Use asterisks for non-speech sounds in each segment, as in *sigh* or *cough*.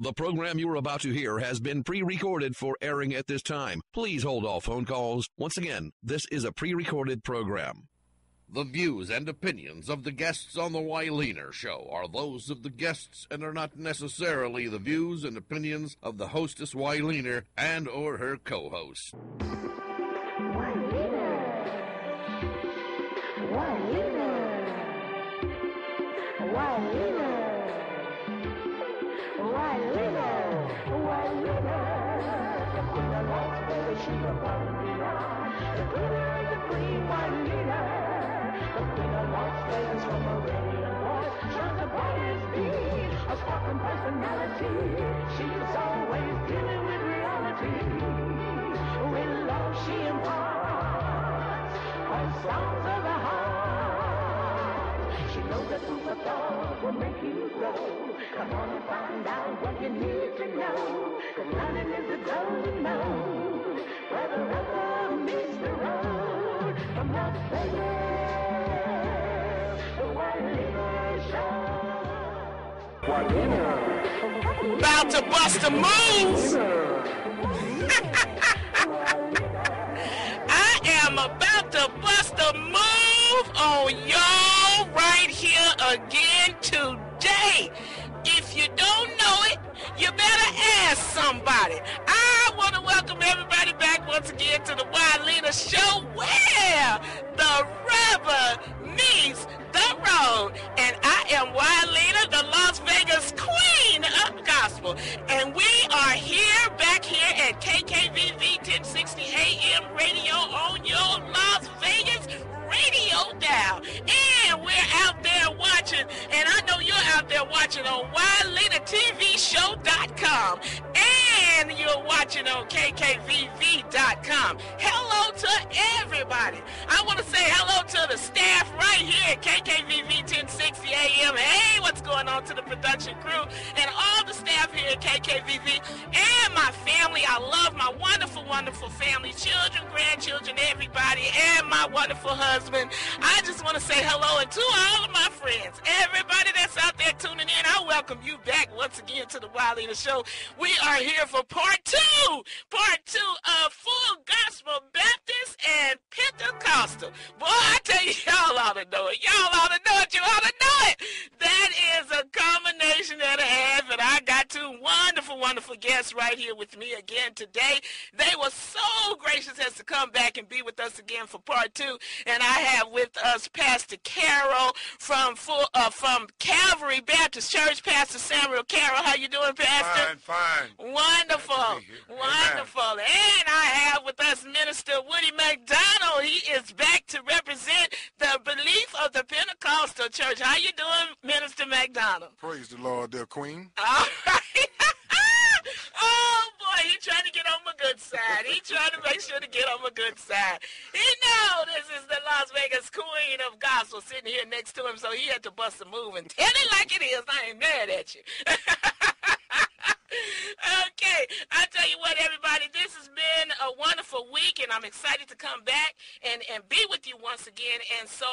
The program you are about to hear has been pre-recorded for airing at this time. Please hold all phone calls. Once again, this is a pre-recorded program. The views and opinions of the guests on the Wyleaner Show are those of the guests and are not necessarily the views and opinions of the hostess Wyleaner and or her co-host. Find out what you need to know. Cause learning is the golden mode. About to bust a move. *laughs* I am about to bust a move on y'all right here again today. If you don't you better ask somebody. I want to welcome everybody back once again to the Wyleaner Show where the rubber meets the road. And I am Wyleaner, the Las Vegas queen of gospel. And we are here, back here at KKVV 1060 AM radio on your Las Vegas radio dial. And we're out there watching, and I out there watching on WyleanerTVShow.com. And you're watching on KKVV.com. Hello to everybody. I want to say hello to the staff right here at KKVV 1060 AM. Hey, what's going on to the production crew and all the staff here at KKVV and my family. I love my wonderful, wonderful family, children, grandchildren, everybody, and my wonderful husband. I just want to say hello and to all of my friends, everybody that's out there tuning in. I welcome you back once again to the Wyleaner Show. We are here for part two, part two of Full Gospel Baptist and Pentecostal. Boy, I tell you, *laughs* y'all ought to know it. Y'all ought to know it. You ought to know it. That is a combination that I have, and I got two wonderful, wonderful guests right here with me again today. They were so gracious as to come back and be with us again for part two, and I have with us Pastor Carroll from full, uh, from Calvary Baptist Church. Pastor Samuel Carroll, how you doing, Pastor? Fine, fine. Wonderful, Glad to be here. wonderful. And I have with us Minister Woody McDonald. He is back to represent the belief of the Pentecostal Church. How you doing, Minister McDonald? Praise the Lord, dear Queen. *laughs* All right. *laughs* oh boy, he trying to get on my good side. He trying to make sure to get on my good side. He know this is the Las Vegas Queen of Gospel sitting here next to him, so he had to bust a move and tell it like it is. I ain't mad at you. *laughs* okay, I tell you what, everybody, this has been a wonderful week, and I'm excited to come back and, and be with you once again. And so,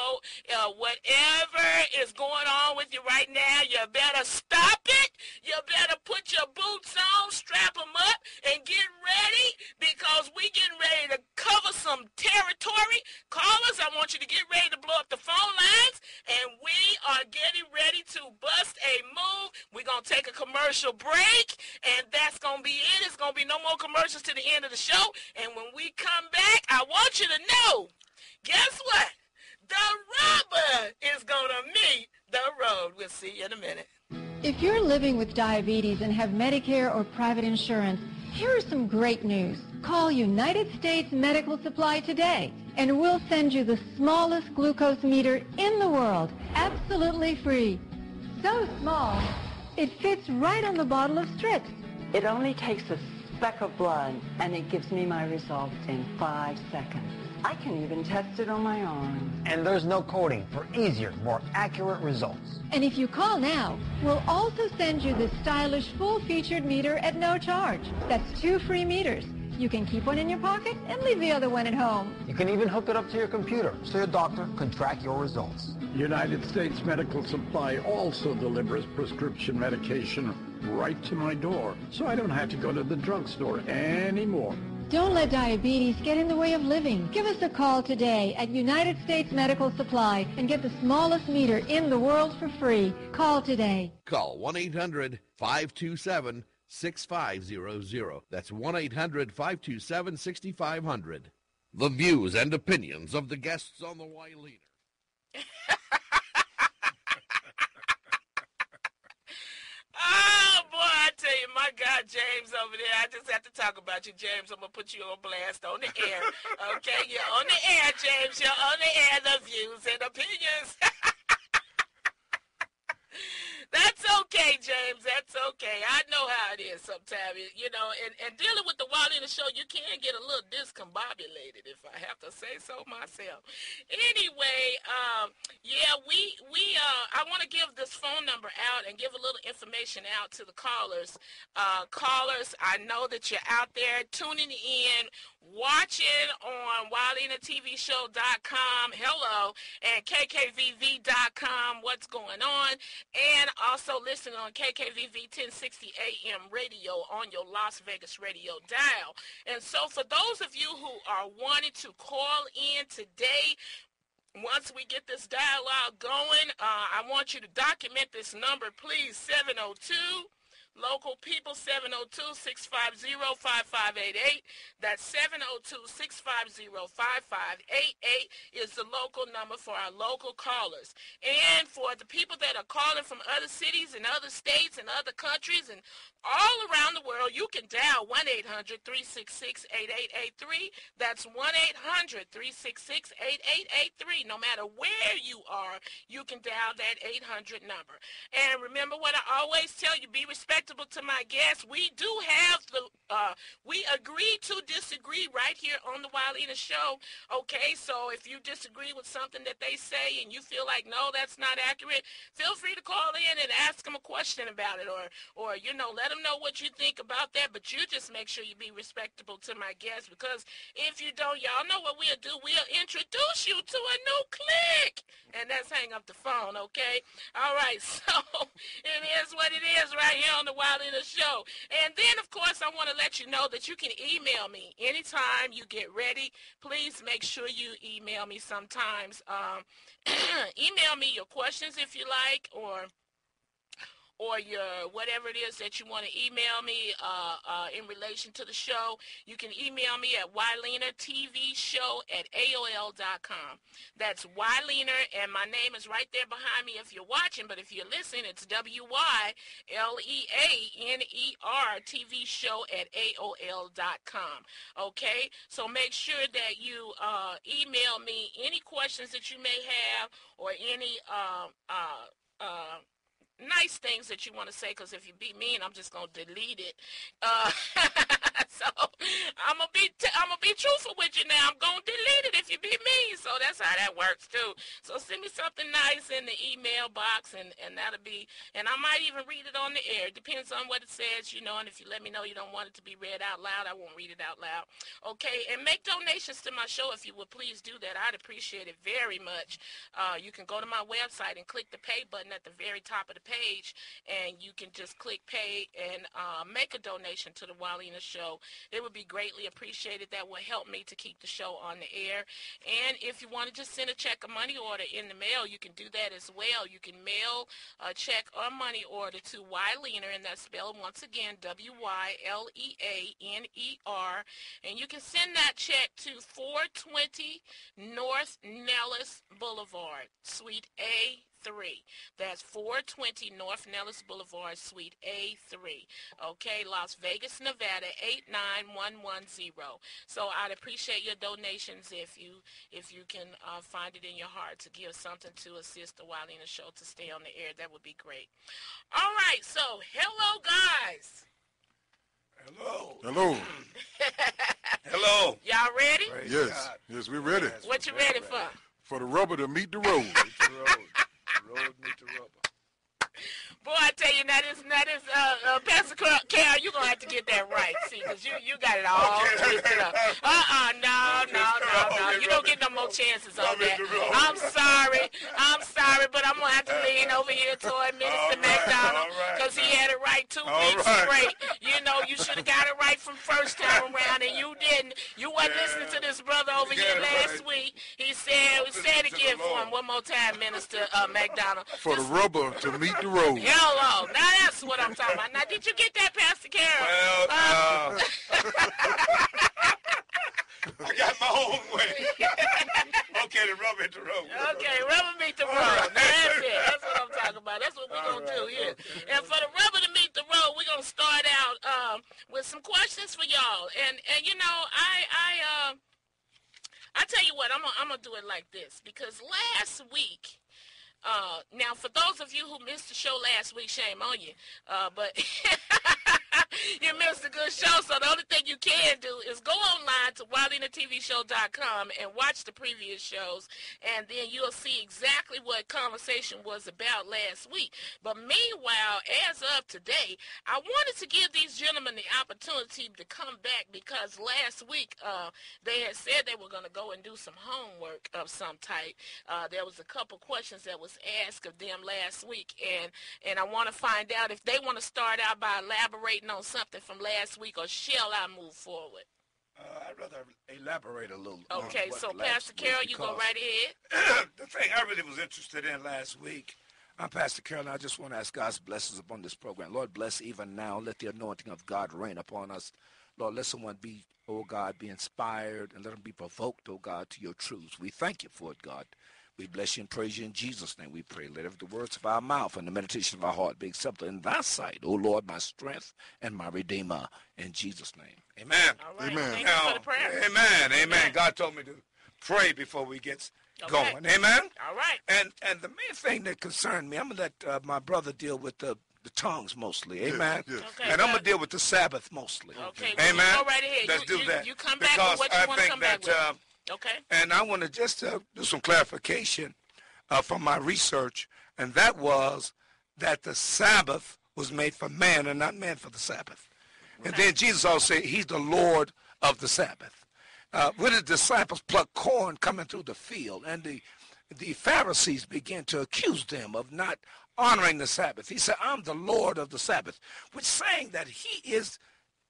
uh, whatever is going on with you right now, you better stop it. You better put your boots on, strap them up, and get ready because we getting ready to cover some territory. Callers, I want you to get ready to blow up the phone lines, and we are getting ready to bust a move. We're going to take a commercial break, and that's going to be it. It's going to be no more commercials to the end of the show. And when we come back, I want you to know, guess what? The rubber is going to meet the road. We'll see you in a minute. If you're living with diabetes and have Medicare or private insurance, here is some great news. Call United States Medical Supply today and we'll send you the smallest glucose meter in the world, absolutely free. So small, it fits right on the bottle of strips. It only takes a speck of blood and it gives me my results in five seconds. I can even test it on my arm. And there's no coding for easier, more accurate results. And if you call now, we'll also send you this stylish full-featured meter at no charge. That's two free meters. You can keep one in your pocket and leave the other one at home. You can even hook it up to your computer so your doctor can track your results. United States Medical Supply also delivers prescription medication right to my door, so I don't have to go to the drugstore anymore. Don't let diabetes get in the way of living. Give us a call today at United States Medical Supply and get the smallest meter in the world for free. Call today. Call 1-800-527-6500. That's 1-800-527-6500. The views and opinions of the guests on the Wyleaner. Oh *laughs* ah! boy, I tell you, my God, James over there. I just have to talk about you, James. I'm gonna put you on blast on the air. Okay, you're on the air, James. You're on the air. The views and opinions. *laughs* That's okay, James. That's okay. I know how it is sometimes. You know, and, and dealing with the Wally Wild the show, you can get a little discombobulated, if I have to say so myself. Anyway, um, yeah, we we uh, I want to give this phone number out and give a little information out to the callers. Uh, callers, I know that you're out there tuning in, watching on WyleanerTVShow.com, hello, and KKVV.com, what's going on, and also listening on KKVV 1060 AM radio on your Las Vegas radio dial. And so for those of you who are wanting to call in today, once we get this dialogue going, uh, I want you to document this number, please, 702- Local people, 702-650-5588. That's 702-650-5588 is the local number for our local callers. And for the people that are calling from other cities and other states and other countries and all around the world, you can dial 1-800-366-8883. That's 1-800-366-8883. No matter where you are, you can dial that 800 number. And remember what I always tell you, be respectable to my guests. We do have the, uh, we agree to disagree right here on the Wild Wyleaner Show. Okay, so if you disagree with something that they say and you feel like, no, that's not accurate, feel free to call in and ask them a question about it or, or you know, let them know what you think about that, but you just make sure you be respectable to my guests because if you don't, y'all know what we'll do. We'll introduce you to a new clique. And that's hang up the phone, okay? All right, *laughs* so it is what it is right here on the Wild in the Show. And then, of course, I want to let you know that you can email me anytime you get ready. Please make sure you email me sometimes. Um, *clears throat* email me your questions if you like or or your whatever it is that you want to email me uh, uh, in relation to the show, you can email me at show at AOL.com. That's Wyleaner, and my name is right there behind me if you're watching, but if you're listening, it's W-Y-L-E-A-N-E-R TV show at AOL.com. Okay? So make sure that you uh, email me any questions that you may have or any um, uh, uh, nice things that you want to say because if you be mean i'm just going to delete it. Uh, *laughs* so i'm going to be t- i'm to be truthful with you now. I'm going to delete it if you be mean. So that's how that works too. So send me something nice in the email box and and that'll be and i might even read it on the air. It depends on what it says you know and if you let me know you don't want it to be read out loud i won't read it out loud. Okay and make donations to my show if you would please do that. I'd appreciate it very much. Uh, you can go to my website and click the pay button at the very top of the page, and you can just click pay and uh, make a donation to the Wyleaner Show. It would be greatly appreciated. That will help me to keep the show on the air. And if you want to just send a check or money order in the mail, you can do that as well. You can mail a check or money order to Wyleaner, and that's spelled once again W-Y-L-E-A-N-E-R. And you can send that check to 420 North Nellis Boulevard, Suite A 3. That's 420 North Nellis Boulevard, Suite A3. Okay, Las Vegas, Nevada 89110. So I'd appreciate your donations if you if you can uh, find it in your heart to give something to assist the Wyleaner Show to stay on the air. That would be great. All right, so hello guys. Hello. Hello. *laughs* Hello. Y'all ready? Praise yes. God. Yes, we're ready. What you ready for? For the rubber to meet the road. Road meet the rubber. Boy, I tell you, that is that is uh, uh Pastor Carroll, you're gonna have to get that right, see, because you you got it all twisted up. Uh-uh, no, no, no, no. You don't get no more chances on that. I'm sorry, I'm sorry, but I'm gonna have to lean over here toward Minister McDonald because he had it right two weeks straight. You know, you should have got it right from first time around, and you didn't. You wasn't listening to this brother over here last week. He said, Listen say it again for him one more time, Minister uh, McDonald. For the rubber to meet the road. Hello. Now that's what I'm talking about. Now, did you get that, Pastor Carroll? Well, Uh, *laughs* I got my own way. okay, the rubber hit the road. Okay, rubber meet the road. right. Now that's it. That's what I'm talking about. That's what we're All gonna do here. okay. And for the rubber to meet the road, we're gonna start out um, with some questions for y'all. And and you know, I I uh, I tell you what, I'm gonna I'm gonna do it like this because last week. Uh, now, for those of you who missed the show last week, shame on you. Uh, but *laughs* *laughs* you missed a good show, so the only thing you can do is go online to WyleanerTVShow.com and watch the previous shows, and then you'll see exactly what conversation was about last week. But meanwhile, as of today, I wanted to give these gentlemen the opportunity to come back because last week uh, they had said they were going to go and do some homework of some type. Uh, there was a couple questions that was asked of them last week, and and I want to find out if they want to start out by elaborating on something from last week, or shall I move forward? Uh, I'd rather elaborate a little. on Okay, so Pastor Carroll, you go right ahead. *clears throat* the thing I really was interested in last week, I'm Pastor Carroll, and I just want to ask God's blessings upon this program. Lord, bless even now. Let the anointing of God reign upon us. Lord, let someone be, oh God, be inspired and let them be provoked, oh God, to your truths. We thank you for it, God. We bless you and praise you in Jesus' name. We pray. Let every the words of our mouth and the meditation of our heart be acceptable in thy sight, O Lord, my strength and my redeemer. In Jesus' name. Amen. All right. Amen. Thank you for the prayer. Amen. Amen. Amen. God told me to pray before we get Okay. going. Amen. All right. And and the main thing that concerned me, I'm gonna let uh, my brother deal with the the tongues mostly. Amen. yes. Okay, and I'm gonna deal with the Sabbath mostly. Okay, well, you Amen. go right ahead. Let's You- do you- that. you come back with what you I wanna think come back that, with. Uh, Okay. and I want to just uh, do some clarification uh, from my research, and that was that the Sabbath was made for man and not man for the Sabbath. And then Jesus also said he's the Lord of the Sabbath. Uh, when the disciples plucked corn coming through the field, and the the Pharisees began to accuse them of not honoring the Sabbath. He said, I'm the Lord of the Sabbath, which saying that he is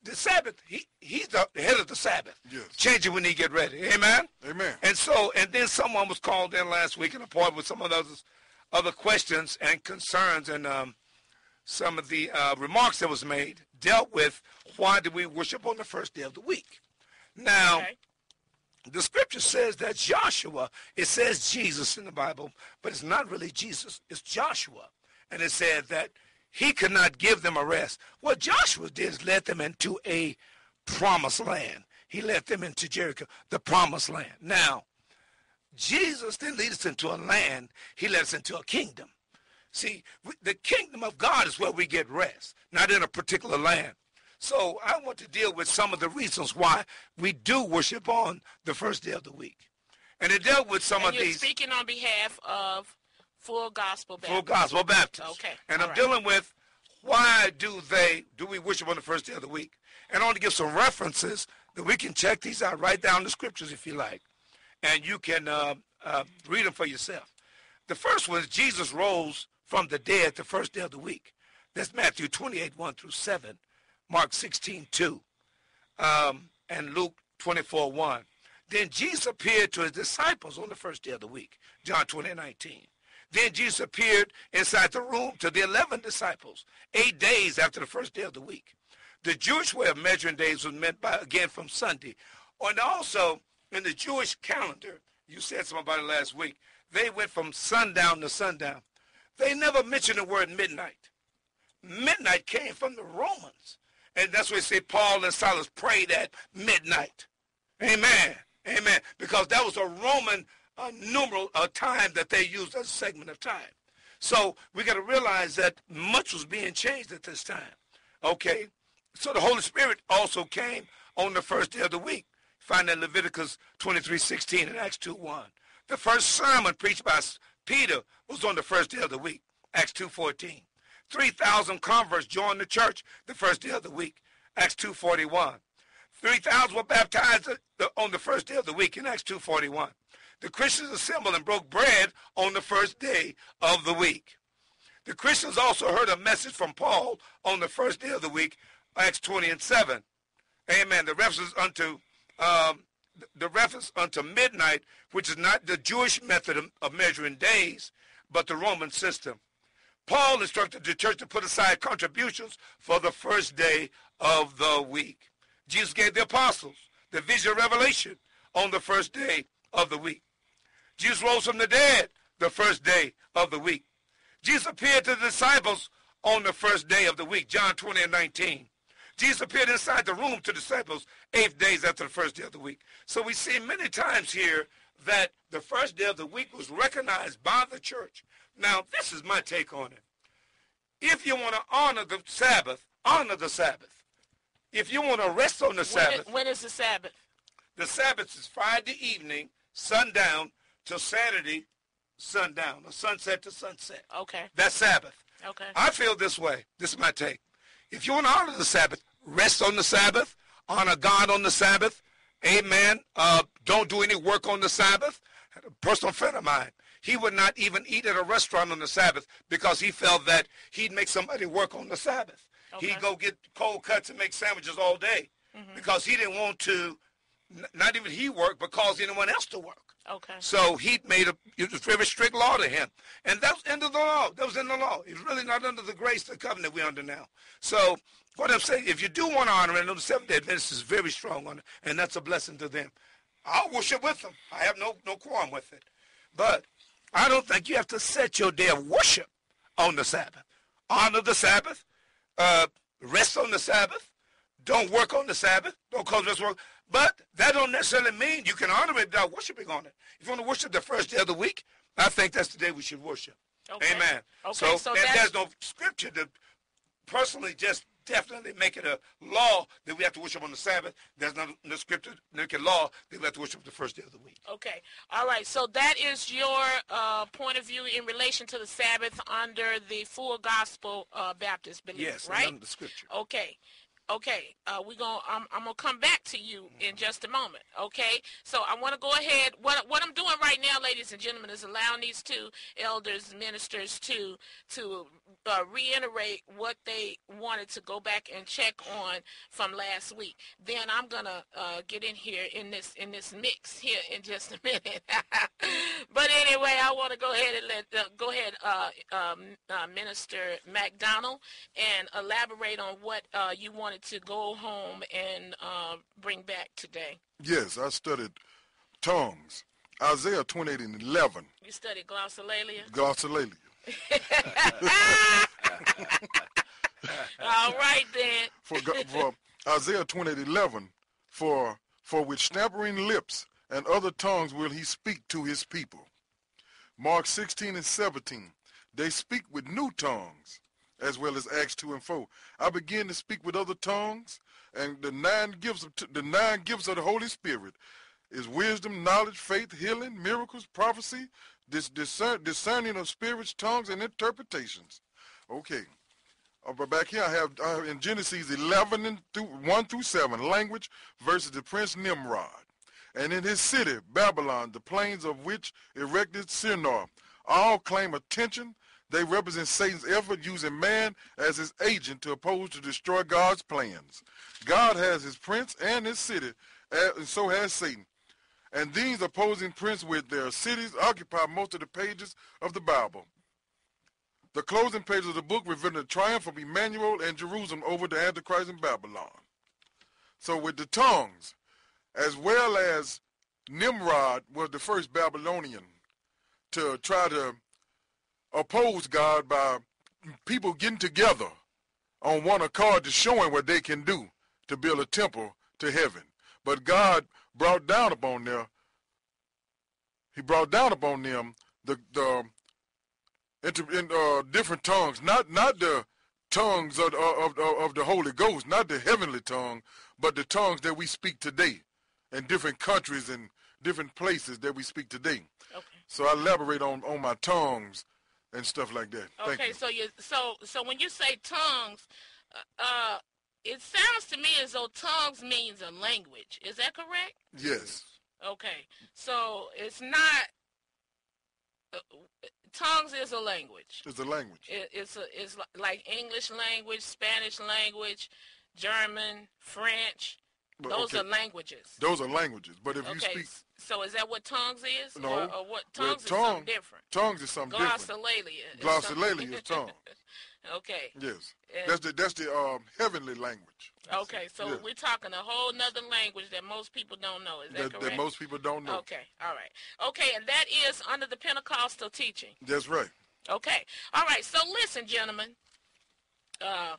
the Sabbath, he, he's the head of the Sabbath. Yes. Change it when he get ready. Amen? Amen. And so, and then someone was called in last week and appointed with some of those other questions and concerns and um, some of the uh, remarks that was made dealt with why do we worship on the first day of the week. Now, Okay. the scripture says that Joshua, it says Jesus in the Bible, but it's not really Jesus, it's Joshua. And it said that he could not give them a rest. What Joshua did is led them into a promised land. He led them into Jericho, the promised land. Now, Jesus didn't lead us into a land, he led us into a kingdom. See, the kingdom of God is where we get rest, not in a particular land. So I want to deal with some of the reasons why we do worship on the first day of the week. And it dealt with some And of you're these speaking on behalf of Full Gospel Baptist. full gospel Baptists. Okay, And all I'm right. dealing with why do they do we worship on the first day of the week? And I want to give some references that we can check these out. Write down the scriptures if you like, and you can uh, uh, read them for yourself. The first one is Jesus rose from the dead the first day of the week. That's Matthew 28, 1 through 7, Mark 16, 2, um, and Luke 24, 1. Then Jesus appeared to his disciples on the first day of the week, John 20, 19. Then Jesus appeared inside the room to the 11 disciples, eight days after the first day of the week. The Jewish way of measuring days was meant by, again, from Sunday. And also, in the Jewish calendar, you said something about it last week, they went from sundown to sundown. They never mentioned the word midnight. Midnight came from the Romans. And that's why they say Paul and Silas prayed at midnight. Amen. Amen. Because that was a Roman uh, numeral uh, time that they used as a segment of time. So we got to realize that much was being changed at this time. Okay. So the Holy Spirit also came on the first day of the week. Find that Leviticus 23, 16 and Acts 2, 1. The first sermon preached by Peter was on the first day of the week. Acts 2, 14. 3,000 converts joined the church the first day of the week. Acts 2.41. 3,000 were baptized on the first day of the week in Acts 2.41. the Christians assembled and broke bread on the first day of the week. The Christians also heard a message from Paul on the first day of the week, Acts 20 and 7. Amen. The reference unto um, the reference unto midnight, which is not the Jewish method of, measuring days, but the Roman system. Paul instructed the church to put aside contributions for the first day of the week. Jesus gave the apostles the vision of revelation on the first day of the week. Jesus rose from the dead the first day of the week. Jesus appeared to the disciples on the first day of the week, John 20 and 19. Jesus appeared inside the room to disciples eight days after the first day of the week. So we see many times here that the first day of the week was recognized by the church. Now, this is my take on it. If you want to honor the Sabbath, honor the Sabbath. If you want to rest on the When, Sabbath, when is the Sabbath? the Sabbath is Friday evening, sundown, till Saturday, sundown, or sunset to sunset. Okay. That's Sabbath. Okay. I feel this way. This is my take. If you want to honor the Sabbath, rest on the Sabbath, honor God on the Sabbath. Amen. Uh, don't do any work on the Sabbath. A personal friend of mine. He would not even eat at a restaurant on the Sabbath because he felt that he'd make somebody work on the Sabbath. Okay. He'd go get cold cuts and make sandwiches all day Mm-hmm. because he didn't want to, n- not even he work, but cause anyone else to work. Okay. So he made a it was very strict law to him. And that was under the law. That was in the law. It's really not under the grace, the covenant we're under now. So what I'm saying, if you do want to honor it, the Seventh-day Adventist is very strong on it, and that's a blessing to them. I'll worship with them. I have no, no qualm with it. But I don't think you have to set your day of worship on the Sabbath. Honor the Sabbath. Uh, rest on the Sabbath. Don't work on the Sabbath. Don't cause rest work. But that don't necessarily mean you can honor it without worshiping on it. If you want to worship the first day of the week, I think that's the day we should worship. Okay. Amen. Okay, So, so and there's no scripture to personally just definitely make it a law that we have to worship on the Sabbath. There's no, no scripture, make it law that we have to worship the first day of the week. Okay. All right. So that is your uh, point of view in relation to the Sabbath under the full gospel uh, Baptist belief, Yes, right? under the scripture. Okay. Okay. Uh, we going I'm, I'm gonna come back to you in just a moment. Okay. So I want to go ahead. What what I'm doing right now, ladies and gentlemen, is allowing these two elders, ministers, to to uh, reiterate what they wanted to go back and check on from last week. Then I'm gonna uh, get in here in this in this mix here in just a *laughs* minute. but anyway, I want to go ahead and let uh, go ahead, uh, um, uh, Minister McDonald, and elaborate on what uh, you wanted to go home and uh, bring back today. Yes, I studied tongues. Isaiah 28 and 11, You studied glossolalia. glossolalia. *laughs* All right then. For, for Isaiah 28 11, for, for with stammering lips and other tongues will he speak to his people. Mark 16 and 17, they speak with new tongues, as well as Acts 2 and 4. I begin to speak with other tongues, and the nine gifts of, the nine gifts of the Holy Spirit is wisdom, knowledge, faith, healing, miracles, prophecy, this discern, discerning of spirits, tongues, and interpretations. Okay. Uh, but back here I have in Genesis 11 and through, 1 through 7, language versus the prince Nimrod. And in his city, Babylon, the plains of which erected Shinar, all claim attention. They represent Satan's effort using man as his agent to oppose to destroy God's plans. God has his prince and his city, and so has Satan. And these opposing princes with their cities occupy most of the pages of the Bible. The closing pages of the book reveal the triumph of Emmanuel and Jerusalem over the Antichrist in Babylon. So with the tongues, as well as Nimrod was the first Babylonian to try to oppose God by people getting together on one accord to showing what they can do to build a temple to heaven. But God brought down upon them, he brought down upon them the, the in uh, different tongues, not not the tongues of, of, of, of the Holy Ghost, not the heavenly tongue, but the tongues that we speak today in different countries and different places that we speak today. Okay. So I elaborate on, on my tongues and stuff like that. Thank Okay, you. so you so so when you say tongues, uh, uh, it sounds to me as though tongues means a language. Is that correct? Yes. Okay, so it's not. Uh, tongues is a language. It's a language. It, it's a it's like English language, Spanish language, German, French. Those okay, are languages. Those are languages. But if you Okay, speak so is that what tongues is? No. Or, or what well, tongues is something tongue- different? tongues is something different. Glossolalia. is Glossolalia is tongue. *laughs* okay. Yes. And- That's the that's the um heavenly language. Okay, so Yeah. we're talking a whole nother language that most people don't know. Is that, That, correct? that most people don't know. Okay, all right. Okay, and that is under the Pentecostal teaching. That's right. Okay. All right. So listen, gentlemen. Uh,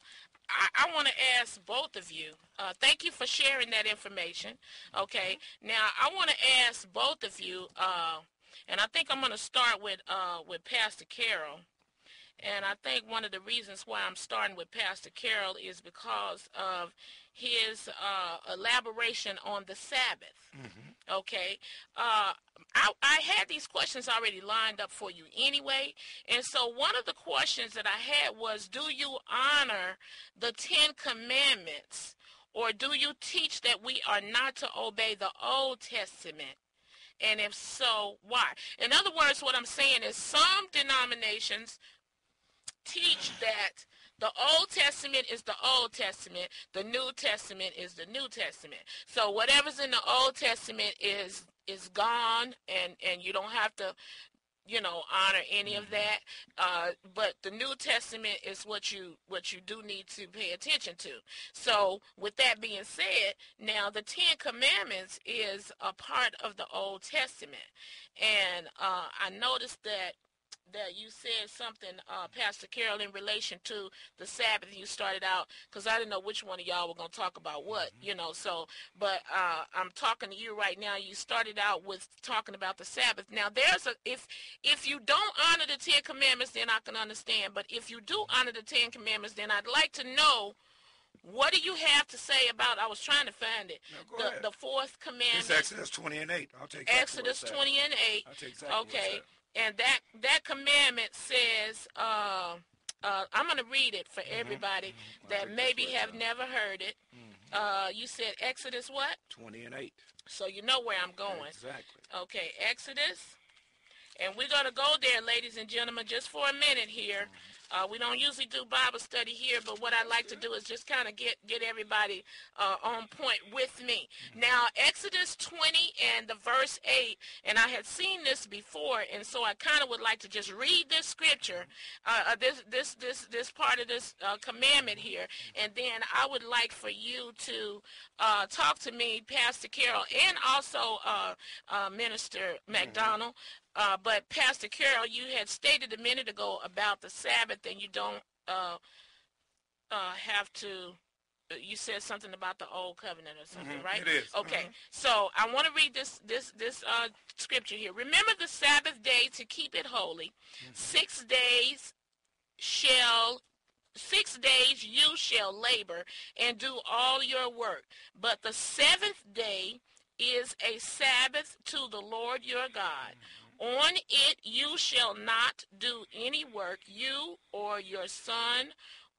I, I want to ask both of you. Uh, thank you for sharing that information. Okay. Now I want to ask both of you, uh, and I think I'm going to start with uh, with Pastor Carroll. And I think one of the reasons why I'm starting with Pastor Carroll is because of his uh, elaboration on the Sabbath. Okay. Uh, I, I had these questions already lined up for you anyway. And so one of the questions that I had was do you honor the Ten Commandments or do you teach that we are not to obey the Old Testament? And if so, why? In other words, what I'm saying is some denominations teach that the Old Testament is the Old Testament, the New Testament is the New Testament. So whatever's in the Old Testament is is gone, and and you don't have to, you know, honor any of that. Uh, but the New Testament is what you what you do need to pay attention to. So with that being said, now the Ten Commandments is a part of the Old Testament, and uh, I noticed that that you said something, uh, Pastor Carroll, in relation to the Sabbath. You started out because I didn't know which one of y'all were going to talk about what, you know. So, but uh, I'm talking to you right now. You started out with talking about the Sabbath. Now, there's a if if you don't honor the Ten Commandments, then I can understand. But if you do honor the Ten Commandments, then I'd like to know. What do you have to say about? I was trying to find it. the, the fourth commandment. It's Exodus 20 and 8. I'll take Exodus what it 20 and 8. I'll take exactly okay. And that that commandment says, uh, uh, I'm going to read it for Mm-hmm. everybody that maybe have never heard it. Uh, you said Exodus what? 20 and 8. So you know where I'm going. Exactly. Okay, Exodus. And we're going to go there, ladies and gentlemen, just for a minute here. Uh, we don't usually do Bible study here, but what I'd like to do is just kind of get, get everybody uh, on point with me. Now, Exodus 20 and the verse 8, and I had seen this before, and so I kind of would like to just read this scripture, uh, uh, this, this, this, this part of this uh, commandment here, and then I would like for you to uh, talk to me, Pastor Carroll, and also uh, uh, Minister McDonald. Uh, but Pastor Carroll, you had stated a minute ago about the Sabbath, and you don't uh, uh, have to. uh, You said something about the old covenant or something, Mhm, right? it is. Okay. Mhm. So I want to read this this this uh, scripture here. Remember the Sabbath day to keep it holy. Six days shall six days you shall labor and do all your work. But the seventh day is a Sabbath to the Lord your God. On it you shall not do any work, you or your son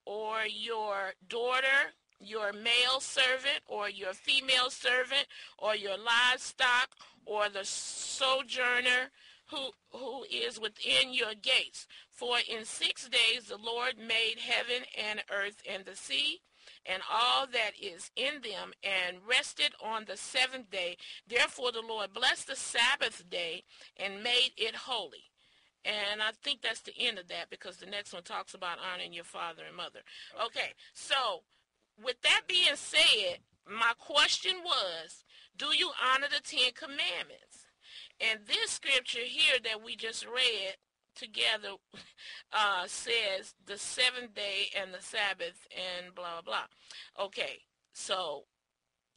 or your daughter, your male servant or your female servant or your livestock or the sojourner who who is within your gates. For in six days the Lord made heaven and earth and the sea and all that is in them, and rested on the seventh day. Therefore the Lord blessed the Sabbath day and made it holy. And I think that's the end of that because the next one talks about honoring your father and mother. Okay, so with that being said, my question was, do you honor the Ten Commandments? And this scripture here that we just read together uh, says the seventh day and the Sabbath and blah, blah, blah. Okay, so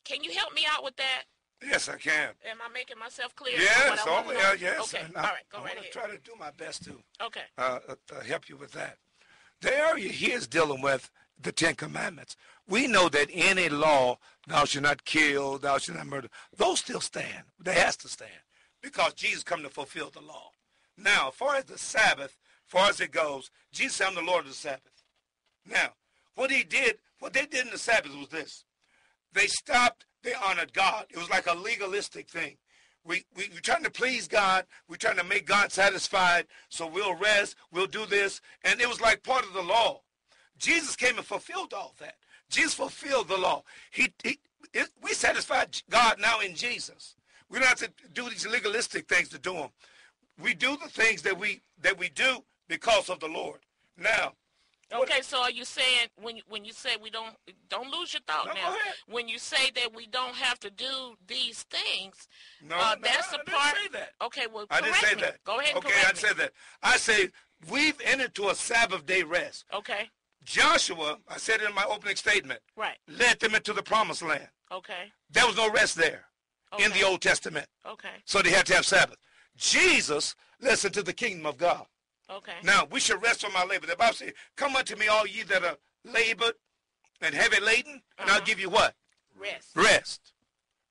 can you help me out with that? Yes, I can. Am I making myself clear? Yes, I oh, yeah, yes. Okay, and all I- right, go I right ahead. try to do my best to Okay. uh, uh, uh, help you with that. The area he is dealing with the Ten Commandments. We know that any law, thou shalt not kill, thou shalt not murder, those still stand. They has to stand because Jesus come to fulfill the law. Now, as far as the Sabbath, far as it goes, Jesus said, I'm the Lord of the Sabbath. Now, what he did, what they did in the Sabbath was this. They stopped, they honored God. It was like a legalistic thing. We, we, we're trying to please God. We're trying to make God satisfied. So we'll rest. We'll do this. And it was like part of the law. Jesus came and fulfilled all that. Jesus fulfilled the law. He, he it, we satisfied God now in Jesus. We don't have to do these legalistic things to do them. We do the things that we that we do because of the Lord. Now, Okay, so are you saying when you- when you say we don't don't lose your thought No, now? When you say that we don't have to do these things, no, uh, no, that's the didn't part. say that. Okay, well, I didn't say me. that. Go ahead and okay, I said that. I say we've entered to a Sabbath day rest. Okay, Joshua, I said in my opening statement, right. led them into the promised land. Okay, There was no rest there in the Old Testament. okay, So they had to have Sabbath. Jesus them to the kingdom of God. okay. Now, we should rest from our labor. The Bible says, come unto me all ye that are labored and heavy laden, and I'll Uh-huh. give you what? Rest. Rest.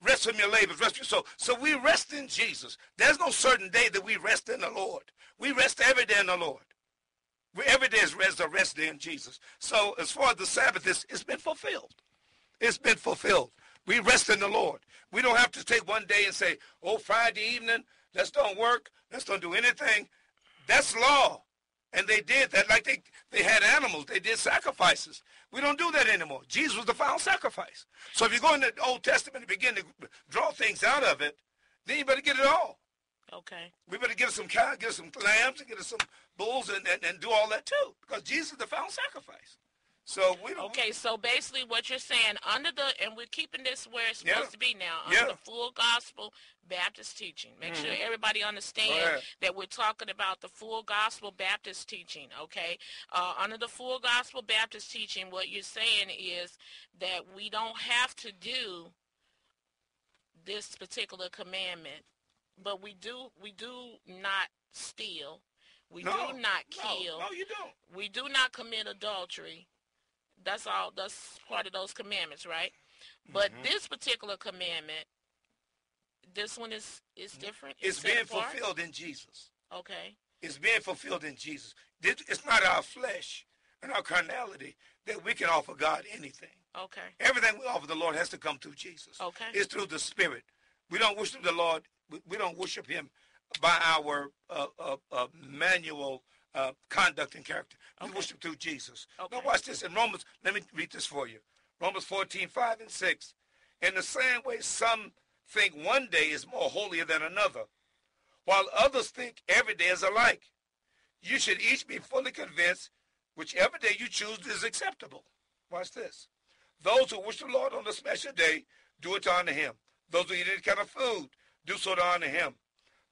Rest from your labors. Rest from your soul. So we rest in Jesus. There's no certain day that we rest in the Lord. We rest every day in the Lord. We, every day is rest a rest day in Jesus. So as far as the Sabbath, is, it's been fulfilled. It's been fulfilled. We rest in the Lord. We don't have to take one day and say, oh, Friday evening, let's don't work. Let's don't do anything. That's law. And they did that like they, they had animals. They did sacrifices. We don't do that anymore. Jesus was the final sacrifice. So if you go in the Old Testament and begin to draw things out of it, then you better get it all. Okay. We better get us some cow, get us some lambs, and get us some bulls, and, and, and do all that too, because Jesus is the final sacrifice. So we don't. Okay, so basically what you're saying, under the, and we're keeping this where it's Yeah. supposed to be now, under Yeah. the full gospel Baptist teaching. Make sure Mhm. everybody understands that we're talking about the full gospel Baptist teaching, okay? Uh, under the full gospel Baptist teaching, what you're saying is that we don't have to do this particular commandment, but we do, we do not steal. We No, do not no, kill. no, you don't. We do not commit adultery. That's all. That's part of those commandments, right? But Mhm. this particular commandment, this one is is different. It's being apart? fulfilled in Jesus. Okay. It's being fulfilled in Jesus. It's not our flesh and our carnality that we can offer God anything. Okay. Everything we offer the Lord has to come through Jesus. Okay. It's through the Spirit. We don't worship the Lord. We, we don't worship Him by our uh, uh, uh, manual uh, conduct and character. We Okay. worship through Jesus. Okay. Now watch this in Romans. Let me read this for you. Romans 14, 5 and 6. In the same way, some think one day is more holier than another, while others think every day is alike. You should each be fully convinced whichever day you choose is acceptable. Watch this. Those who worship the Lord on a special day do it to honor him. Those who eat any kind of food do so to honor him.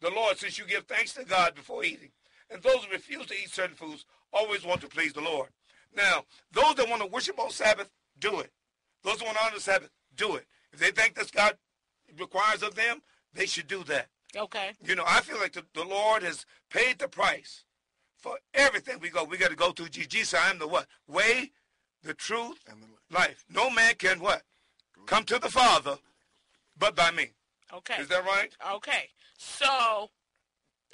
The Lord, since you give thanks to God before eating. And those who refuse to eat certain foods always want to please the Lord. Now, those that want to worship on Sabbath, do it. Those who want to honor the Sabbath, do it. If they think that's God requires of them, they should do that. Okay. You know, I feel like the, the Lord has paid the price for everything we go. We got to go through Jesus. Jesus, I am the what? Way, the truth, And the, life. No man can what? Come to the Father but by me. Okay. Is that right? Okay. So,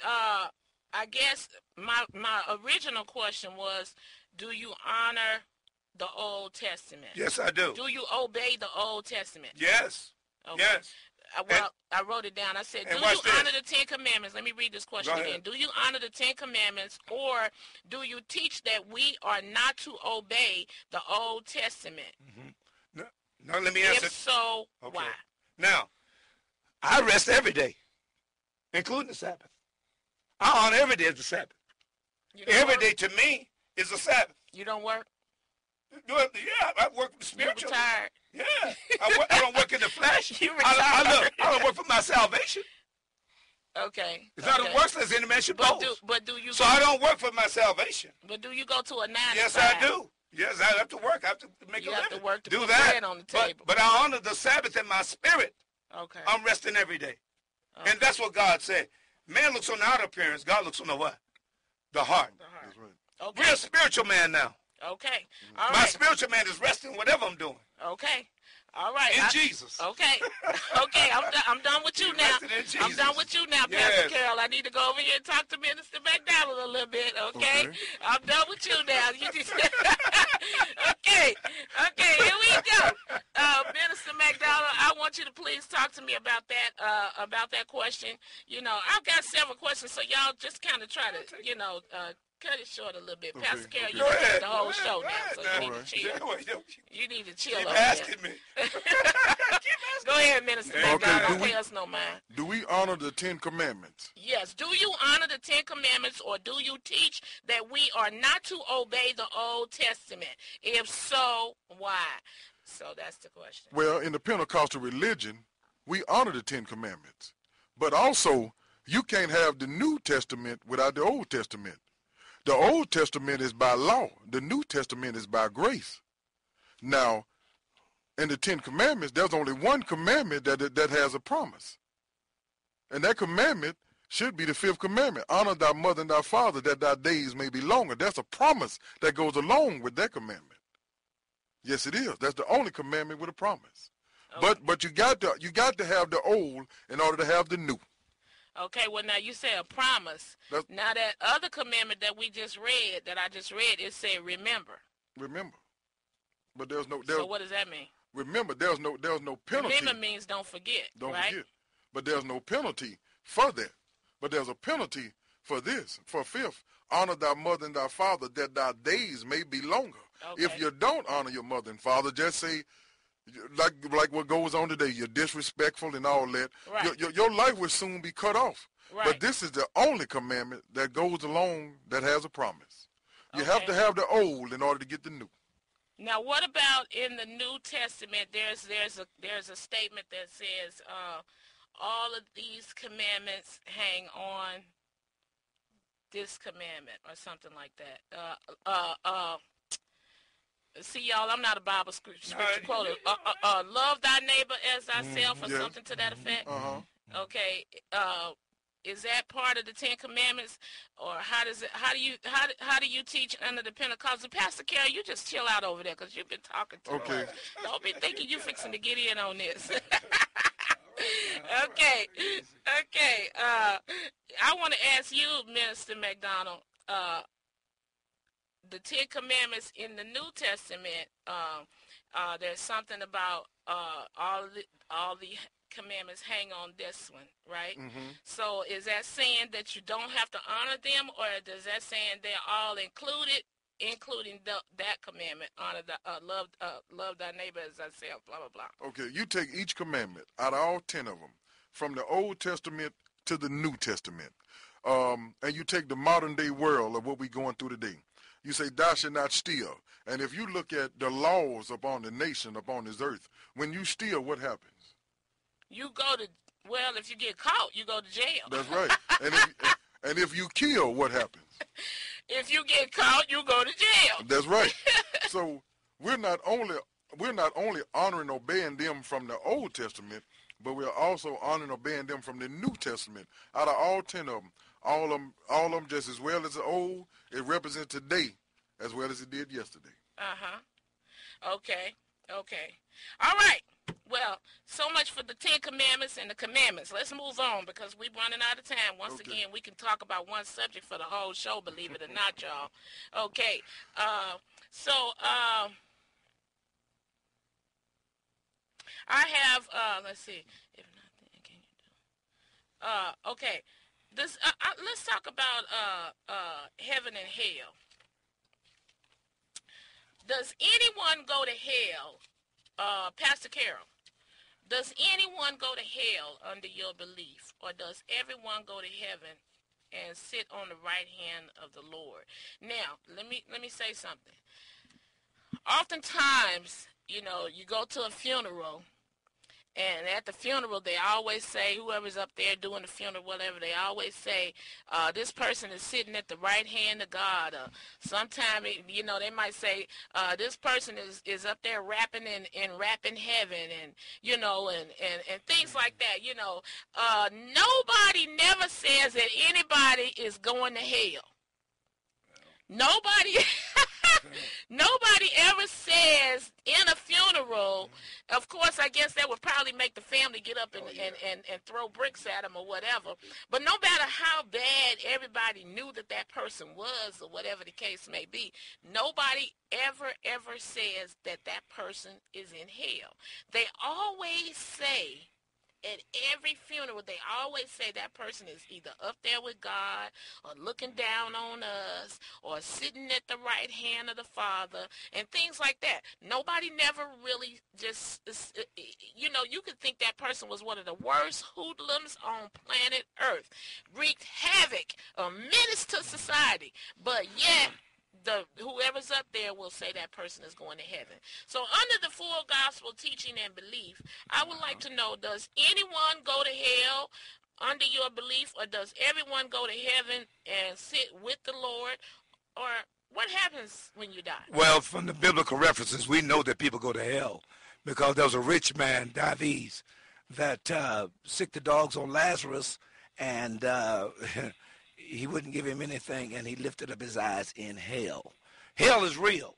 uh, I guess my my original question was, do you honor the Old Testament? Yes, I do. Do you obey the Old Testament? Yes. Okay. Yes. Uh, well, I wrote it down. I said, do you this. honor the Ten Commandments? Let me read this question again. Do you honor the Ten Commandments, or do you teach that we are not to obey the Old Testament? No, no, let me answer. If so, Okay. why? Now, I rest every day, including the Sabbath. I honor every day as the Sabbath. You Every work? day to me is a Sabbath. You don't work. Yeah, I work You spiritually. retired. Yeah, *laughs* I, work, I don't work in the flesh. You I, I, look, I don't work for my salvation. Okay. It's not okay. a works as any man should But boast. do but do you So go, I don't work for my salvation. but do you go to a nine? Yes? I do. Yes, I have to work. I have to make a living. You a have living. to work to do put that. bread on the But- table. But, I honor the Sabbath in my spirit. Okay. I'm resting every day. Okay. And that's what God said. Man looks on the outer appearance. God looks on the what? The heart. The heart. that's right. Okay. We're a spiritual man now. Okay. Mm-hmm. All My right. spiritual man is resting whatever I'm doing. Okay. All right. In I- Jesus. Okay. Okay. I'm done. I'm done with you now. I'm done with you now, Yes. Pastor Carroll. I need to go over here and talk to Minister McDonald a little bit. Okay. Okay. I'm done with you now. You just *laughs* okay. Okay. Here we go. Uh, Minister McDonald, I want you to please talk to me about that uh, about that question. You know, I've got several questions, so y'all just kind of try to, you know, uh, cut it short a little bit. Okay, Pastor Carroll, okay. you Go can ahead, the whole go show ahead, now, so you need ahead. to chill. Yeah, well, you You need to chill keep over asking there. me. *laughs* Go ahead, Minister. Okay, Okay, do Don't we- pay us no mind. Do we honor the Ten Commandments? Yes. Do you honor the Ten Commandments or do you teach that we are not to obey the Old Testament? If so, why? So that's the question. Well, in the Pentecostal religion, we honor the Ten Commandments. But also, you can't have the New Testament without the Old Testament. The Old Testament is by law. The New Testament is by grace. Now, in the Ten Commandments, there's only one commandment that, that has a promise. And that commandment should be the fifth commandment. Honor thy mother and thy father that thy days may be longer. That's a promise that goes along with that commandment. Yes, it is. That's the only commandment with a promise. But but you got to you got to have the old in order to have the new. Okay, well now you say a promise. That's- now that other commandment that we just read, that I just read, it said remember. Remember. But there's no there's, So what does that mean? remember there's no there's no penalty. Remember means don't forget, Don't right? forget. But there's no penalty for that. But there's a penalty for this. For fifth, honor thy mother and thy father that thy days may be longer. If you don't honor your mother and father, just say like like what goes on today, you're disrespectful and all that. Right. Your, your, your life will soon be cut off. Right. But this is the only commandment that goes along that has a promise. You have to have the old in order to get the new. Now, what about in the New Testament? There's there's a there's a statement that says uh, all of these commandments hang on this commandment or something like that. Uh, uh, uh, see, y'all, I'm not a Bible scripture, scripture quoter. Uh, uh, uh, love thy neighbor as thyself, or yeah. something to that effect. Uh-huh. Okay. Uh, is that part of the Ten Commandments, or how does it? How do you how do, how do you teach under the Pentecostal? Pastor Carroll, you just chill out over there because you've been talking too Okay. much. Don't be thinking you fixing to get in on this. *laughs* *laughs* okay, okay. Uh, I want to ask you, Minister McDonald. Uh, the Ten Commandments in the New Testament. Um, uh, there's something about uh, all the all the commandments hang on this one, right? Mm-hmm. So is that saying that you don't have to honor them, or does that saying they're all included, including the, that commandment, honor the uh, love uh, love thy neighbor as thyself, blah blah blah. Okay, you take each commandment out of all ten of them, from the Old Testament to the New Testament, um, and you take the modern day world of what we're going through today. You say, "Thou shalt not steal." And if you look at the laws upon the nation upon this earth, when you steal, what happens? You go to well, if you get caught, you go to jail. That's right. *laughs* and if and if you kill, what happens? If you get caught, you go to jail. That's right. *laughs* so we're not only we're not only honoring and obeying them from the Old Testament, but we're also honoring and obeying them from the New Testament. Out of all ten of them, all of them, all of them, just as well as the old, it represents today as well as it did yesterday. Uh huh. Okay. Okay. All right. Well, so much for the Ten Commandments and the commandments. Let's move on because we're running out of time. Once Okay. again, we can talk about one subject for the whole show, believe it or not, y'all. Okay. Uh, so, uh, I have, uh, let's see. If not, then can you do? Uh, okay. This, uh, let's talk about uh, uh, heaven and hell. Does anyone go to hell, uh, Pastor Carroll? Does anyone go to hell under your belief, or does everyone go to heaven and sit on the right hand of the Lord? Now, let me let me say something. Oftentimes, you know, you go to a funeral, and at the funeral, they always say, whoever's up there doing the funeral, whatever, they always say, uh, this person is sitting at the right hand of God. Or sometime, it- you know, they might say, uh, this person is, is up there rapping in, in rapping heaven and, you know, and, and, and things like that, you know. Uh, nobody never says that anybody is going to hell. Nobody, *laughs* Nobody ever says in a funeral, of course, I guess that would probably make the family get up and, Oh, and, and, and throw bricks at them or whatever. But no matter how bad everybody knew that that person was or whatever the case may be, nobody ever, ever says that that person is in hell. They always say at every funeral, they always say that person is either up there with God or looking down on us or sitting at the right hand of the Father and things like that. Nobody never really just, uh, uh, you know, you could think that person was one of the worst hoodlums on planet Earth, wreaked havoc, a menace to society, but yet the whoever's up there will say that person is going to heaven. So under the full gospel teaching and belief, I would like to know does anyone go to hell under your belief or does everyone go to heaven and sit with the Lord or what happens when you die? Well, from the biblical references, we know that people go to hell because there was a rich man, Dives, that uh, sicked the dogs on Lazarus and uh, *laughs* he wouldn't give him anything, and he lifted up his eyes in hell. Hell is real.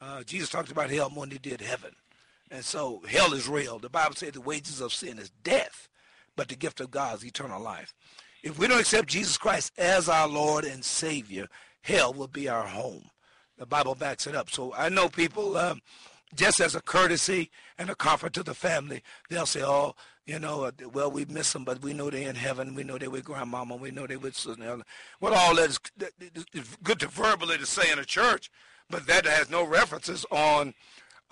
Uh, Jesus talked about hell more than he did heaven. And so hell is real. The Bible says the wages of sin is death, but the gift of God is eternal life. If we don't accept Jesus Christ as our Lord and Savior, hell will be our home. The Bible backs it up. So I know people, um, just as a courtesy and a comfort to the family, they'll say, oh, you know, uh, well, we miss them, but we know they're in heaven. We know they're with grandmama. We know they're with sister. Well, all that is good to verbally to say in a church, but that has no references on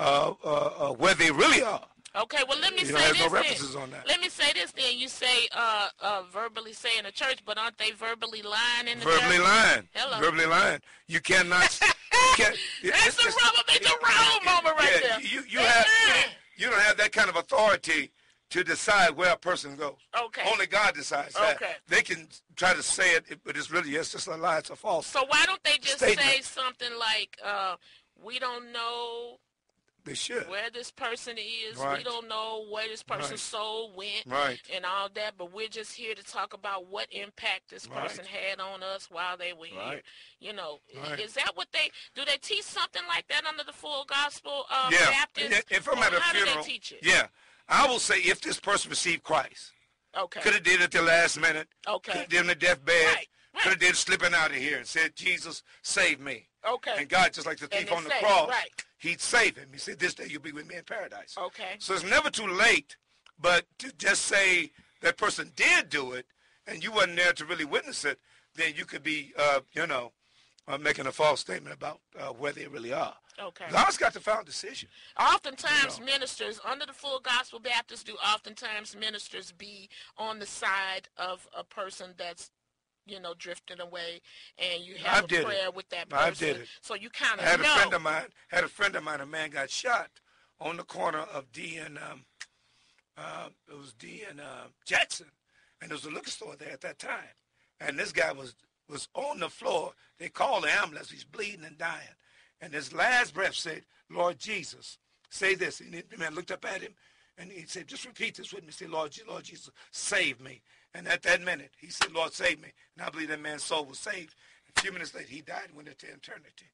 uh, uh, uh, where they really are. Okay, well let me You say know, there's this. no then. references on that. Let me say this then. You say uh, uh, verbally say in the church, but aren't they verbally lying in the Verbally church? lying. Hello. Verbally lying. You cannot. you *laughs* can't, That's a rubber meet the road moment right yeah, there. You, you, have, you don't have that kind of authority to decide where a person goes. Okay. Only God decides that. Okay. They can try to say it, but it's really it's just a lie. It's a false. So why don't they just Statement. say something like, uh, "We don't know They should. where this person is. We don't know where this person's Right. soul went, Right. and all that. But we're just here to talk about what impact this Right. person had on us while they were here. Right. You know, Right. is that what they do? They teach something like that under the full gospel uh, yeah. Baptist? If I'm at a how funeral, do they teach it? yeah, I will say if this person received Christ, Okay. could have did it at the last minute. Okay. Could have did it in the deathbed. Right, right. Could have did slipping out of here and said, Jesus, save me. Okay. And God, just like the thief on the cross, right. he'd save him. He said, this day you'll be with me in paradise. Okay. So it's never too late, but to just say that person did do it and you wasn't there to really witness it, then you could be, uh, you know, uh, making a false statement about uh, where they really are. Okay. God's got the final decision. Oftentimes, ministers under the full gospel Baptist do oftentimes ministers be on the side of a person that's you know drifting away, and you have I a did it. prayer with that person. I did it. So you kind of had know. a friend of mine. Had a friend of mine. A man got shot on the corner of D and um, uh, it was D and uh, Jackson, and there was a liquor store there at that time. And this guy was was on the floor. They called the ambulance. He's bleeding and dying. And his last breath said, "Lord Jesus, say this." And the man looked up at him, and he said, "Just repeat this with me. Say, Lord, Lord Jesus, save me." And at that minute, he said, "Lord, save me." And I believe that man's soul was saved. A few minutes later, he died and went into eternity.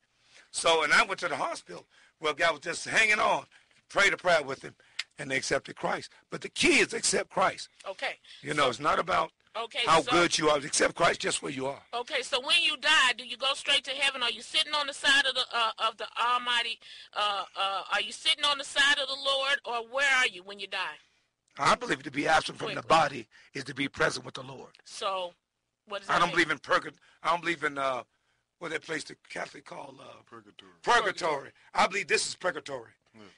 So, and I went to the hospital where God was just hanging on, prayed a prayer with him, and they accepted Christ. But the kids accept Christ. Okay. You know, it's not about Okay. how so, good you are. Accept Christ just where you are. Okay, so when you die, do you go straight to heaven? Are you sitting on the side of the uh, of the Almighty? Uh, uh, are you sitting on the side of the Lord, or where are you when you die? I believe to be absent from the body is to be present with the Lord. So, what does that I don't mean? believe in purgatory. I don't believe in uh, what that place the Catholic call uh, Purgatory. purgatory. I believe this is purgatory.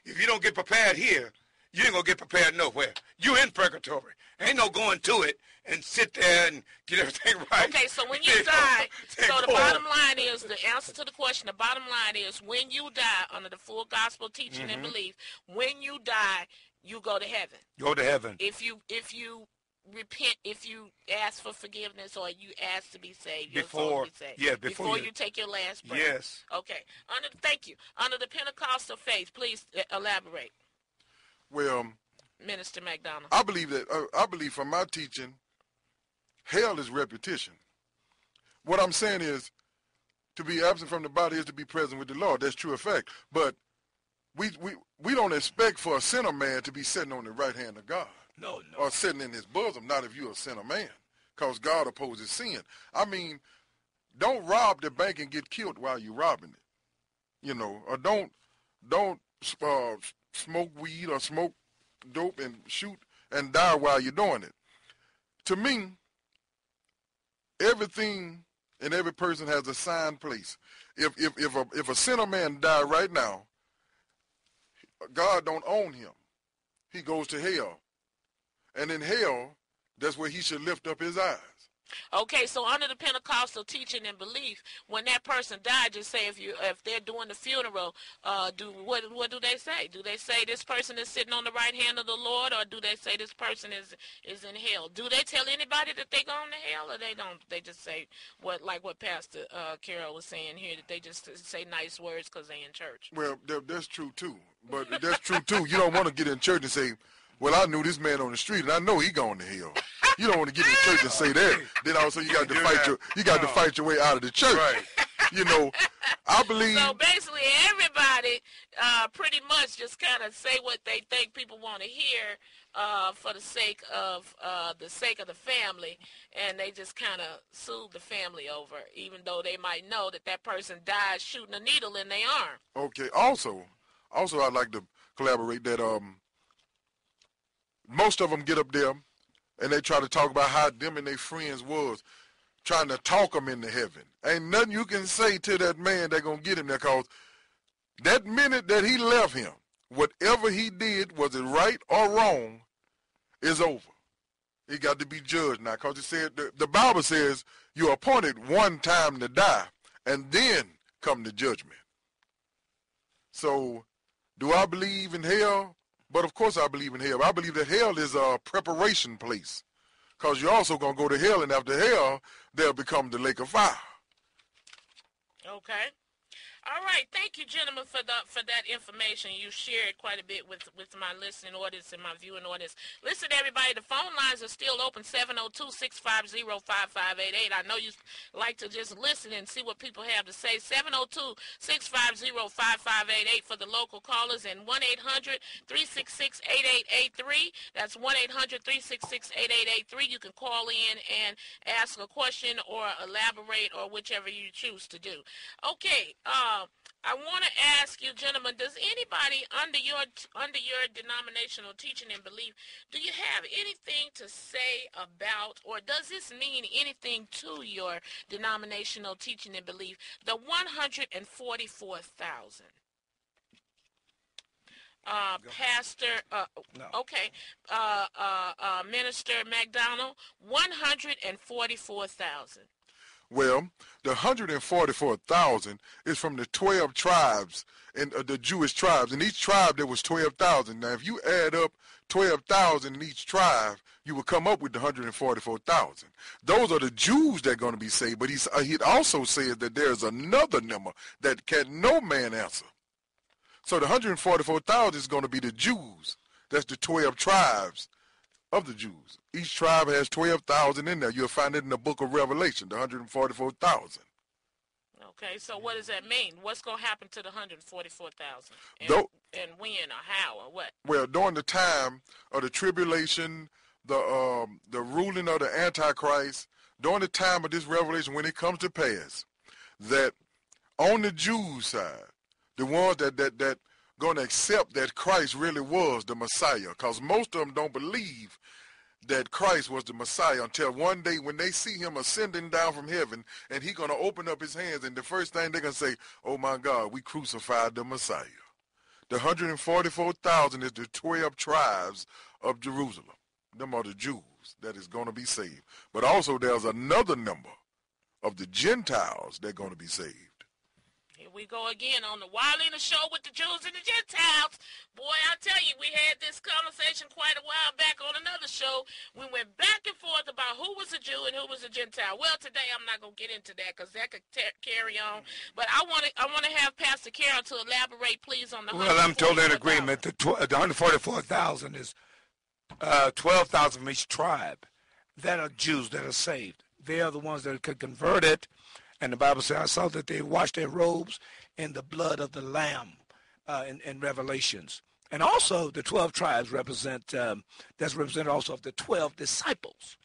If you don't get prepared here, you ain't gonna get prepared nowhere. You in purgatory. Ain't no going to it and sit there and get everything *laughs* right. Okay, so when you *laughs* die, so the go bottom line is the answer to the question. The bottom line is when you die under the full gospel teaching and Mhm. belief, when you die, you go to heaven. Go to heaven. If you if you repent, if you ask for forgiveness or you ask to be saved, your soul will Before- be saved. yeah, before you- you take your last breath. Yes. Okay. Under thank you. Under the Pentecostal faith, please uh, elaborate, Well, Minister McDonald. I believe that uh, I believe from my teaching, hell is repetition. What I'm saying is, to be absent from the body is to be present with the Lord. That's true effect. But we we we don't expect for a sinner man to be sitting on the right hand of God. No, no. Or sitting in his bosom, not if you're a sinner man. Because God opposes sin. I mean, don't rob the bank and get killed while you're robbing it. You know, or don't don't uh, smoke weed or smoke dope and shoot and die while you're doing it. To me, everything and every person has a signed place. If if if a if a sinner man die right now, God don't own him. He goes to hell. And in hell, that's where he should lift up his eyes. Okay, so under the Pentecostal teaching and belief, when that person died, just say if you if they're doing the funeral, uh, do what what do they say? Do they say this person is sitting on the right hand of the Lord, or do they say this person is is in hell? Do they tell anybody that they going to hell, or they don't? They just say what like what Pastor uh, Carroll was saying here that they just say nice words because they in church. Well, that's true too. But that's true too. You don't want to get in church and say, "Well, I knew this man on the street, and I know he going to hell." You don't want to get in church and say that. *laughs* Then also you got to fight your you got to fight your way out of the church. Right. You know, I believe. So basically, everybody uh, pretty much just kind of say what they think people want to hear uh, for the sake of uh, the sake of the family, and they just kind of soothe the family over, even though they might know that that person died shooting a needle in their arm. Okay. Also, also I'd like to collaborate that um most of them get up there and they try to talk about how them and their friends was trying to talk them into heaven. Ain't nothing you can say to that man that gonna get him there cause that minute that he left him, whatever he did, was it right or wrong, is over. He got to be judged now because it said the, the Bible says you're appointed one time to die and then come the judgment. So do I believe in hell? But of course I believe in hell. I believe that hell is a preparation place. Because you're also going to go to hell, and after hell, they'll become the lake of fire. Okay. All right, thank you, gentlemen, for the for that information. You shared quite a bit with with my listening audience and my viewing audience. Listen, everybody, the phone lines are still open 702-650-5588. I know you like to just listen and see what people have to say. 702-650-5588 for the local callers and 1-800-366-8883. That's 1-800-366-8883. You can call in and ask a question or elaborate or whichever you choose to do. Okay, uh, I want to ask you, gentlemen, does anybody under your under your denominational teaching and belief, do you have anything to say about, or does this mean anything to your denominational teaching and belief? The one hundred and forty-four thousand. Uh, Pastor, uh, No. okay, uh, uh, uh, Minister McDonald, one hundred and forty-four thousand. Well, the 144,000 is from the 12 tribes and uh, the Jewish tribes. In each tribe there was 12,000. Now, if you add up 12,000 in each tribe, you will come up with the 144,000. Those are the Jews that are going to be saved. But he's, uh, he also says that there's another number that can no man answer. So the 144,000 is going to be the Jews. That's the 12 tribes of the Jews. Each tribe has 12,000 in there. You'll find it in the book of Revelation, the 144,000. Okay, so what does that mean? What's going to happen to the 144,000? And, Though- and when or how or what? Well, during the time of the tribulation, the um, the ruling of the Antichrist, during the time of this revelation, when it comes to pass, that on the Jews side, the ones that that that going to accept that Christ really was the Messiah, because most of them don't believe that Christ was the Messiah until one day when they see him ascending down from heaven and he going to open up his hands and the first thing they're going to say, oh my God, we crucified the Messiah. The 144,000 is the 12 tribes of Jerusalem. Them are the Jews that is going to be saved. But also there's another number of the Gentiles that are going to be saved. We go again on the Wyleaner show with the Jews and the Gentiles. Boy, I tell you, we had this conversation quite a while back on another show. We went back and forth about who was a Jew and who was a Gentile. Well, today I'm not gonna get into that because that could ta- carry on. But I want to, I want to have Pastor Carroll to elaborate, please, on the. Well, I'm totally in agreement. The, tw- the 144,000 is uh, 12,000 from each tribe that are Jews that are saved. They are the ones that could convert it And the Bible says, I saw that they washed their robes in the blood of the Lamb uh, in, in Revelations. And also the 12 tribes represent, um, that's represented also of the 12 disciples.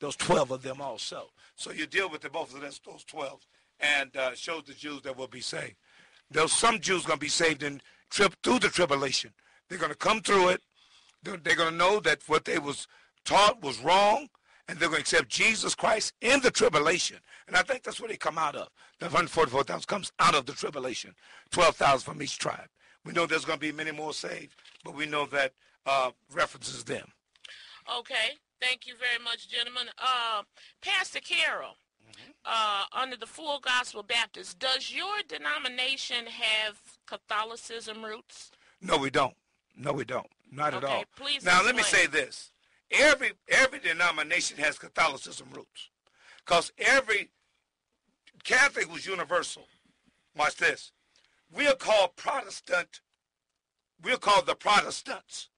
Those 12 of them also. So you deal with the, both of those, those 12 and uh, shows the Jews that will be saved. There's some Jews going to be saved in trip through the tribulation. They're going to come through it. They're, they're going to know that what they was taught was wrong, and they're going to accept Jesus Christ in the tribulation. And I think that's where they come out of. The 144,000 comes out of the tribulation, 12,000 from each tribe. We know there's going to be many more saved, but we know that uh, references them. Okay. Thank you very much, gentlemen. Uh, Pastor Carroll, uh, under the Full Gospel Baptist, does your denomination have Catholicism roots? No, we don't. No, we don't. Not at Okay, all. please now, let me say this. Every every denomination has Catholicism roots. Because every Catholic was universal. Watch this. We are called Protestant. We're called the Protestants.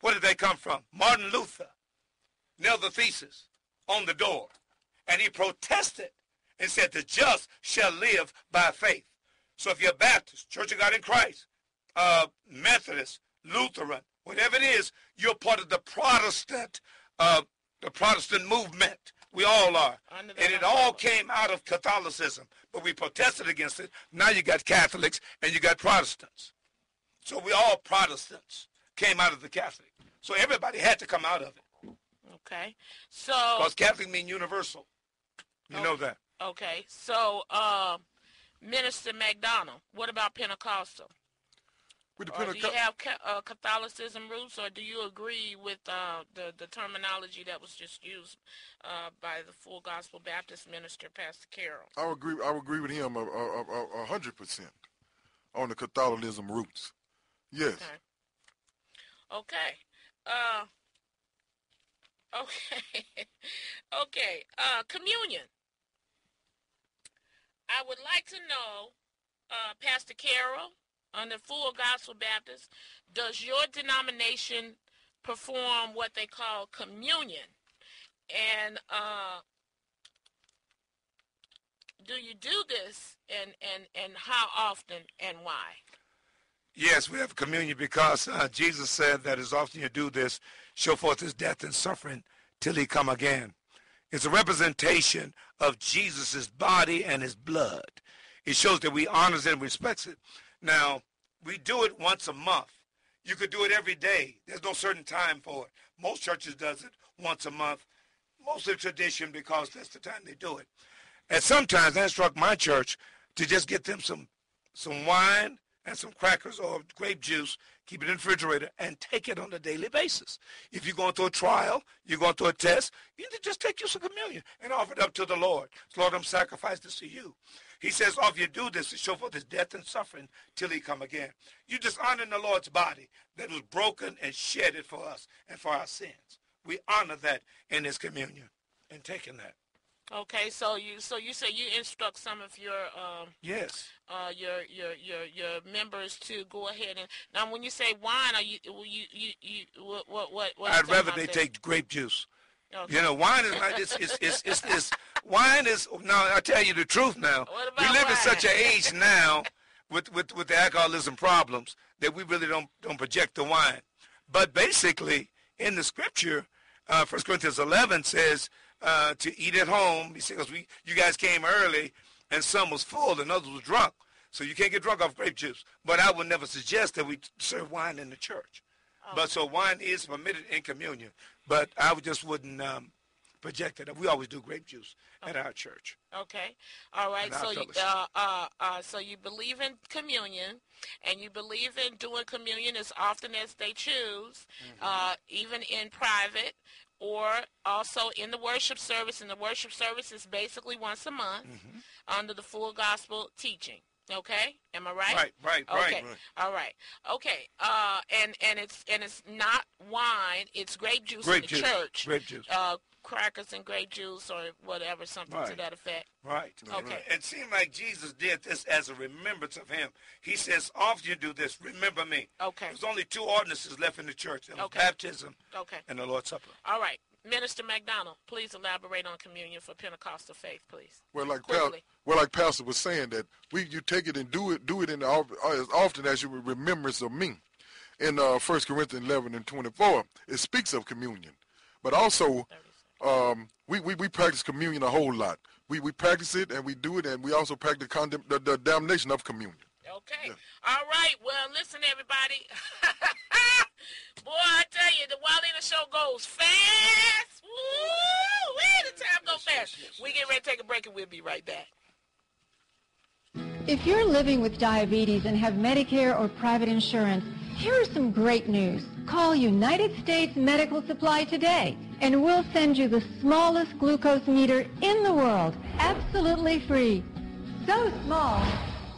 Where did they come from? Martin Luther nailed the thesis on the door. And he protested and said, the just shall live by faith. So if you're Baptist, Church of God in Christ, uh, Methodist, Lutheran, whatever it is, you're part of the Protestant, uh, the Protestant movement. We all are. And it all came out of Catholicism, but we protested against it. Now you got Catholics and you got Protestants. So we all Protestants came out of the Catholic. So everybody had to come out of it. Okay. So Because Catholic mean universal. You know that. okay. So uh, Minister McDonald, what about Pentecostal? The Or do you have ca- uh, Catholicism roots, or do you agree with uh, the the terminology that was just used uh, by the Full Gospel Baptist minister, Pastor Carroll? I would agree. I agree with him a hundred percent on the Catholicism roots. Yes. Okay. Okay. Uh. Okay. *laughs* okay. Uh, communion. I would like to know, uh, Pastor Carroll, the Full Gospel Baptist, does your denomination perform what they call communion? And uh, do you do this, and and and how often and why? Yes, we have communion because uh, Jesus said that as often you do this, show forth his death and suffering till he come again. It's a representation of Jesus' body and his blood. It shows that we honors and respects it. Now, we do it once a month. You could do it every day. There's no certain time for it. Most churches does it once a month. Mostly tradition because that's the time they do it. And sometimes that struck my church to just get them some some wine and some crackers or grape juice, keep it in the refrigerator, and take it on a daily basis. If you're going through a trial, you're going through a test, you need to just take you some communion and offer it up to the Lord. Lord, I'm sacrificing this to you. He says, oh, if you do this, to show forth his death and suffering till he come again. You just honor the Lord's body that was broken and shedded for us and for our sins. We honor that in his communion and taking that. Okay, so you so you say you instruct some of your um Yes. uh your your your your members to go ahead and now when you say wine are you you you you what what what what I'd rather they there? take grape juice. Okay. You know, wine is not. It's, it's, it's, it's, it's wine is. Now I tell you the truth. Now What we live in such an age now with, with with the alcoholism problems that we really don't don't project the wine. But basically, in the scripture, uh, 1 Corinthians 11 says uh, to eat at home. He says we you guys came early and some was full and others was drunk. So you can't get drunk off grape juice. But I would never suggest that we serve wine in the church. But so wine is permitted in communion. But I would just wouldn't um, project that. We always do grape juice at our church. Okay. All right. So you, uh, uh, uh, so you believe in communion, and you believe in doing communion as often as they choose, Mm-hmm. uh, even in private, or also in the worship service. And the worship service is basically once a month Mm-hmm. under the full gospel teaching. Okay. Am I right? Right, right, right. Okay. All right. Okay. Uh, and and it's and it's not wine. It's grape juice Grape in the juice. church. Grape juice. Uh, crackers and grape juice or whatever, something to that effect. Right. Okay. It seemed like Jesus did this as a remembrance of him. He says, often you do this, remember me. Okay. There's only two ordinances left in the church. Okay. baptism Okay. and the Lord's Supper. All right. Minister McDonald, please elaborate on communion for Pentecostal faith, please. Well, like Pastor, Quickly. well, like Pastor was saying that we you take it and do it do it in the, as often as you remembrance of me. In uh, 1 Corinthians 11 and 24, it speaks of communion, but also um, we, we we practice communion a whole lot. We we practice it and we do it, and we also practice condemn, the, the damnation of communion. Okay. All right. Well, listen, everybody. *laughs* Boy, I tell you, the Wyleaner show goes fast. Woo! Where the time go fast. We get ready to take a break, and we'll be right back. If you're living with diabetes and have Medicare or private insurance, here is some great news. Call United States Medical Supply today and we'll send you the smallest glucose meter in the world, absolutely free. So small,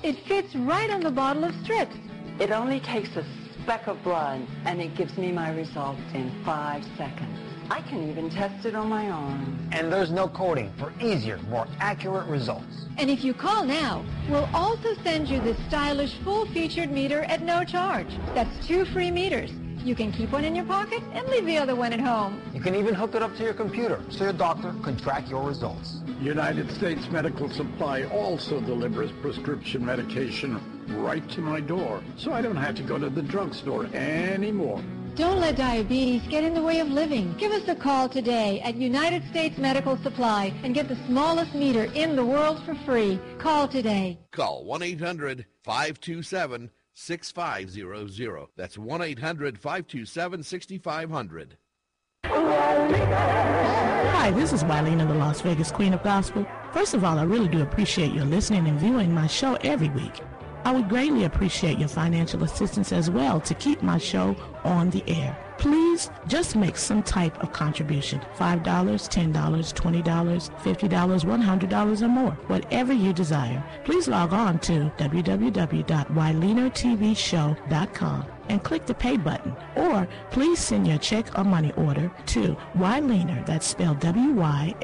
it fits right on the bottle of strips. It only takes a speck of blood, and it gives me my results in five seconds. I can even test it on my arm. And there's no coding for easier, more accurate results. And if you call now, we'll also send you this stylish full-featured meter at no charge. That's two free meters. You can keep one in your pocket and leave the other one at home. You can even hook it up to your computer so your doctor can track your results. United States Medical Supply also delivers prescription medication right to my door, so I don't have to go to the drugstore anymore. Don't let diabetes get in the way of living. Give us a call today at United States Medical Supply and get the smallest meter in the world for free. Call today. Call 1-800-527-6500. That's 1-800-527-6500. Hi, this is Wyleaner the Las Vegas Queen of Gospel. First of all, I really do appreciate your listening and viewing my show every week. I would greatly appreciate your financial assistance as well to keep my show on the air. Please just make some type of contribution. $5, $10, $20, $50, $100 or more. Whatever you desire. Please log on to www.wyleanertvshow.com and click the pay button. Or please send your check or money order to Wyleaner, that's spelled W-Y-L-E-A-N-E-R,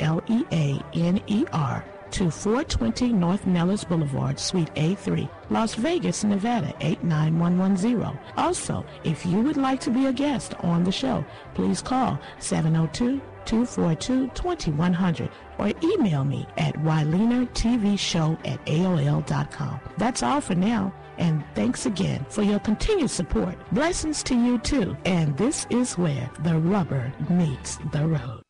to 420 North Nellis Boulevard, Suite A3, Las Vegas, Nevada 89110. Also, if you would like to be a guest on the show, please call 702-242-2100 or email me at wyleanertvshow at AOL.com. That's all for now, and thanks again for your continued support. Blessings to you too, and this is where the rubber meets the road.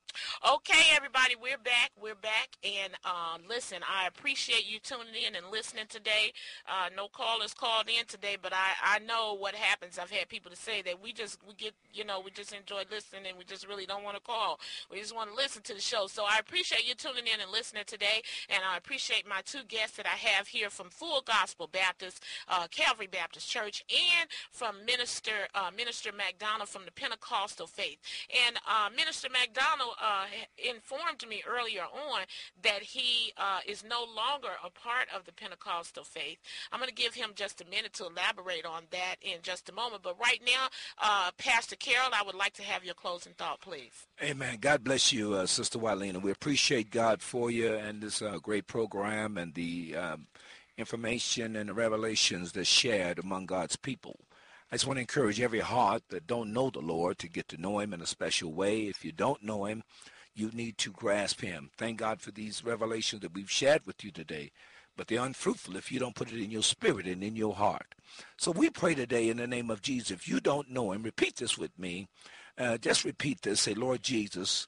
Okay, everybody, we're back. We're back. And uh, listen, I appreciate you tuning in and listening today. Uh, no callers called in today, but I, I know what happens. I've had people to say that we just, we get, you know, we just enjoy listening and we just really don't want to call. We just want to listen to the show. So I appreciate you tuning in and listening today. And I appreciate my two guests that I have here from Full Gospel Baptist, uh, Calvary Baptist Church, and from Minister, uh, Minister McDonald from the Pentecostal Faith. And uh, Minister McDonald uh, informed me earlier on that he uh, is no longer a part of the Pentecostal faith. I'm going to give him just a minute to elaborate on that in just a moment. But right now, uh, Pastor Carroll, I would like to have your closing thought, please. Amen. God bless you, uh, Sister Wyleaner. We appreciate God for you and this uh, great program and the um, information and the revelations that's shared among God's people. I just want to encourage every heart that don't know the Lord to get to know him in a special way. If you don't know him, you need to grasp him. Thank God for these revelations that we've shared with you today. But they're unfruitful if you don't put it in your spirit and in your heart. So we pray today in the name of Jesus. If you don't know him, repeat this with me. Uh, just repeat this. Say, Lord Jesus,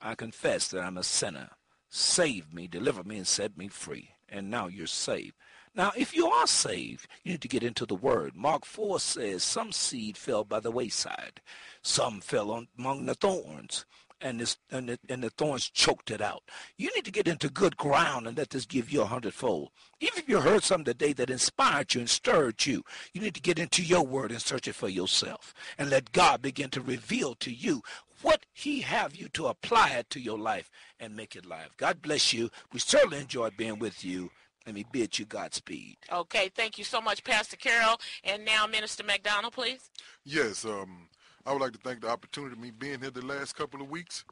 I confess that I'm a sinner. Save me, deliver me, and set me free. And now you're saved. Now, if you are saved, you need to get into the Word. Mark 4 says, Some seed fell by the wayside, some fell on, among the thorns, and, this, and, the, and the thorns choked it out. You need to get into good ground and let this give you a hundredfold. Even if you heard something today that inspired you and stirred you, you need to get into your Word and search it for yourself. And let God begin to reveal to you what he have you to apply it to your life and make it live. God bless you. We certainly enjoyed being with you. Let me bid you Godspeed. Okay, thank you so much, Pastor Carroll. And now, Minister McDonald, please. Yes, um, I would like to thank the opportunity of me being here the last couple of weeks.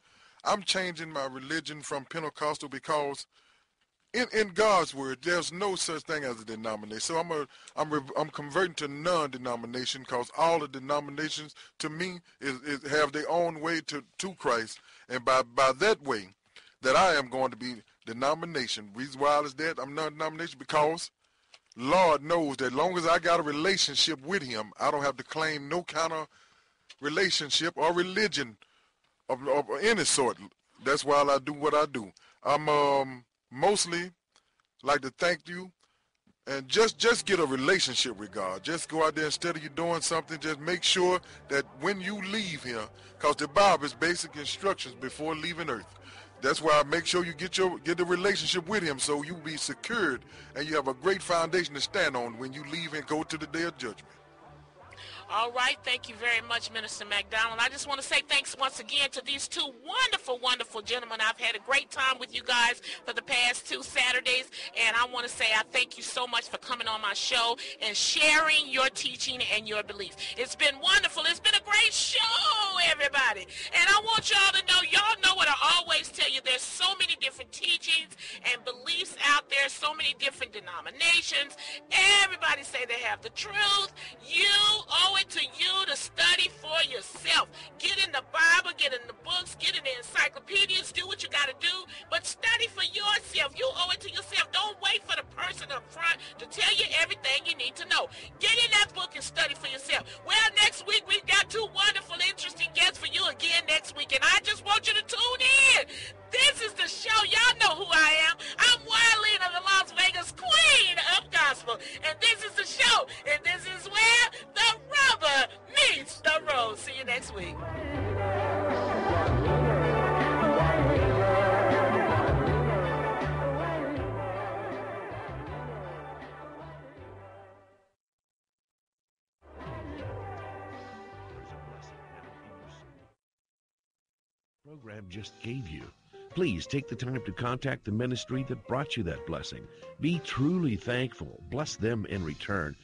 I'm changing my religion from Pentecostal because in, in God's word, there's no such thing as a denomination. So I'm a, I'm re, I'm converting to non-denomination because all the denominations to me is, is have their own way to, to Christ, and by by that way, that I am going to be denomination. Reason why I is that I'm non-denomination because Lord knows that long as I got a relationship with Him, I don't have to claim no kind of relationship or religion of, of any sort. That's why I do what I do. I'm um mostly like to thank you and just just get a relationship with God. Just go out there instead of you doing something, just make sure that when you leave here, because the Bible is basic instructions before leaving earth. That's why I make sure you get your get the relationship with him so you be secured and you have a great foundation to stand on when you leave and go to the day of judgment. All right. Thank you very much, Minister McDonald. I just want to say thanks once again to these two wonderful, wonderful gentlemen. I've had a great time with you guys for the past two Saturdays, and I want to say I thank you so much for coming on my show and sharing your teaching and your beliefs. It's been wonderful. It's been a great show, everybody. And I want y'all to know, y'all know what I always tell you. There's so many different teachings and beliefs out there, so many different denominations. Everybody say they have the truth. You owe it to you to study for yourself. Get in the Bible, get in the books, get in the encyclopedias, do what you got to do, but study for yourself. You owe it to yourself. Don't wait for the person up front to tell you everything you need to know. Get in that book and study for yourself. Well, next week we've got two wonderful, interesting guests for you again next week, and I just want you to tune in. This is the show. Y'all know who I am. I'm Wyleaner the Las Vegas Queen of Gospel. And this is the show. And this is where the rubber meets the road. See you next week. program just gave you. Please take the time to contact the ministry that brought you that blessing. Be truly thankful. Bless them in return.